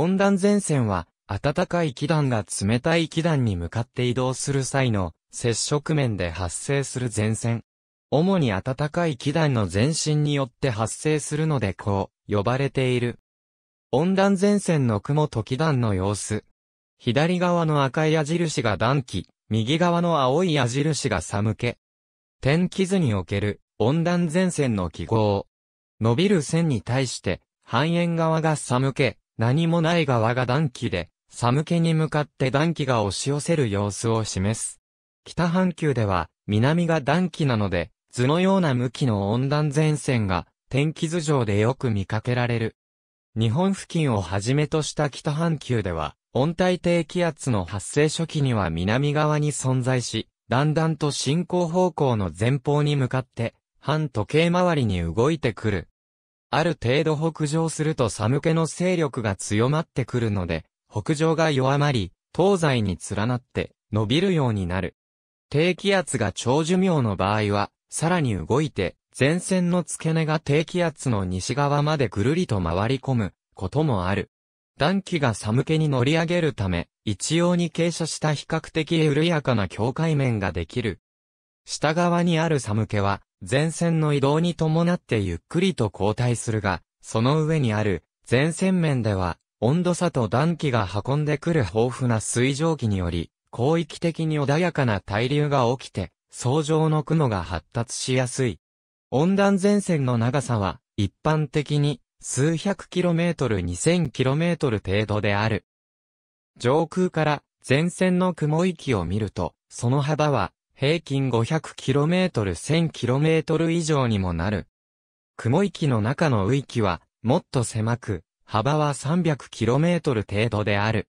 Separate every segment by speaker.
Speaker 1: 温暖前線は、暖かい気団が冷たい気団に向かって移動する際の接触面で発生する前線。主に暖かい気団の前進によって発生するのでこう、呼ばれている。温暖前線の雲と気団の様子。左側の赤い矢印が暖気、右側の青い矢印が寒気。天気図における温暖前線の記号。伸びる線に対して半円側が寒気、何もない側が暖気で、寒気に向かって暖気が押し寄せる様子を示す。北半球では南が暖気なので、図のような向きの温暖前線が天気図上でよく見かけられる。日本付近をはじめとした北半球では、温帯低気圧の発生初期には南側に存在し、だんだんと進行方向の前方に向かって、反時計回りに動いてくる。ある程度北上すると寒気の勢力が強まってくるので、北上が弱まり、東西に連なって伸びるようになる。低気圧が長寿命の場合は、さらに動いて、前線の付け根が低気圧の西側までぐるりと回り込むこともある。暖気が寒気に乗り上げるため、一様に傾斜した比較的緩やかな境界面ができる。下側にある寒気は、前線の移動に伴ってゆっくりと後退するが、その上にある前線面では、温度差と暖気が運んでくる豊富な水蒸気により、広域的に穏やかな対流が起きて、相乗の雲が発達しやすい。温暖前線の長さは、一般的に、数百キロメートル2000キロメートル程度である。上空から前線の雲域を見ると、その幅は平均 500km1000km 以上にもなる。雲域の中の雨域はもっと狭く、幅は 300km 程度である。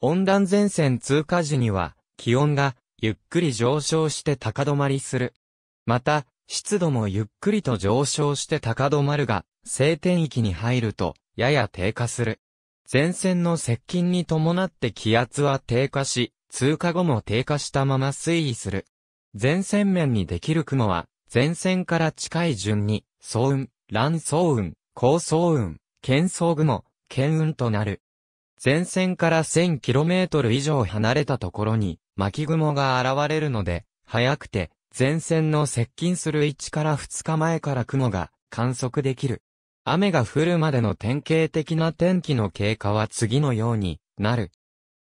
Speaker 1: 温暖前線通過時には気温がゆっくり上昇して高止まりする。また、湿度もゆっくりと上昇して高止まるが、晴天域に入ると、やや低下する。前線の接近に伴って気圧は低下し、通過後も低下したまま推移する。前線面にできる雲は、前線から近い順に、層雲、乱層雲、高層雲、剣層雲、剣雲となる。前線から 1000km 以上離れたところに、巻雲が現れるので、早くて、前線の接近する1から2日前から雲が観測できる。雨が降るまでの典型的な天気の経過は次のようになる。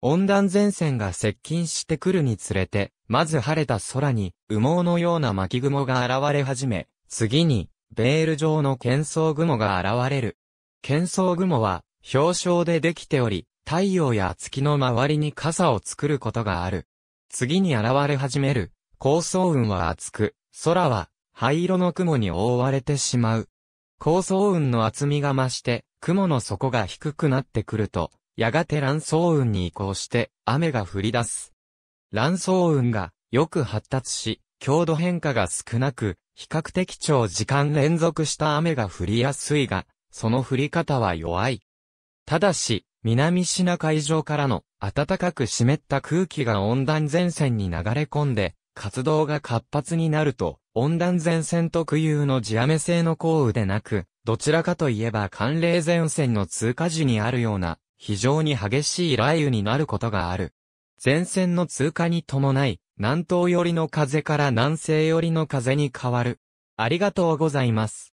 Speaker 1: 温暖前線が接近してくるにつれて、まず晴れた空に羽毛のような巻雲が現れ始め、次にベール状の喧騒雲が現れる。喧騒雲は表層でできており、太陽や月の周りに傘を作ることがある。次に現れ始める高層雲は厚く、空は灰色の雲に覆われてしまう。高層雲の厚みが増して、雲の底が低くなってくると、やがて乱層雲に移行して雨が降り出す。乱層雲がよく発達し、強度変化が少なく、比較的長時間連続した雨が降りやすいが、その降り方は弱い。ただし、南シナ海上からの暖かく湿った空気が温暖前線に流れ込んで、活動が活発になると、温暖前線特有の地雨性の降雨でなく、どちらかといえば寒冷前線の通過時にあるような、非常に激しい雷雨になることがある。前線の通過に伴い、南東寄りの風から南西寄りの風に変わる。ありがとうございます。